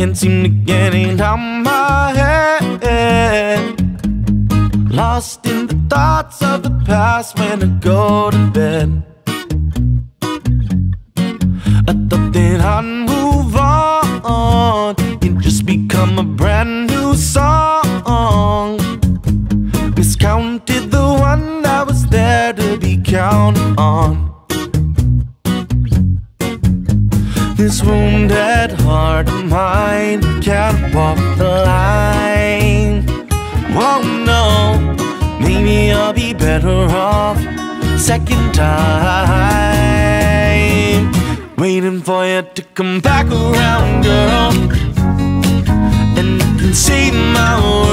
can't seem to get it out my head. Lost in the thoughts of the past when I go to bed. I thought that I'd move on and just become a brand new song. Miscounted the one that was there to be counted on. This wounded heart of mine can't walk the line. Oh no, maybe I'll be better off second time. Waiting for you to come back around, girl, and you can save my world.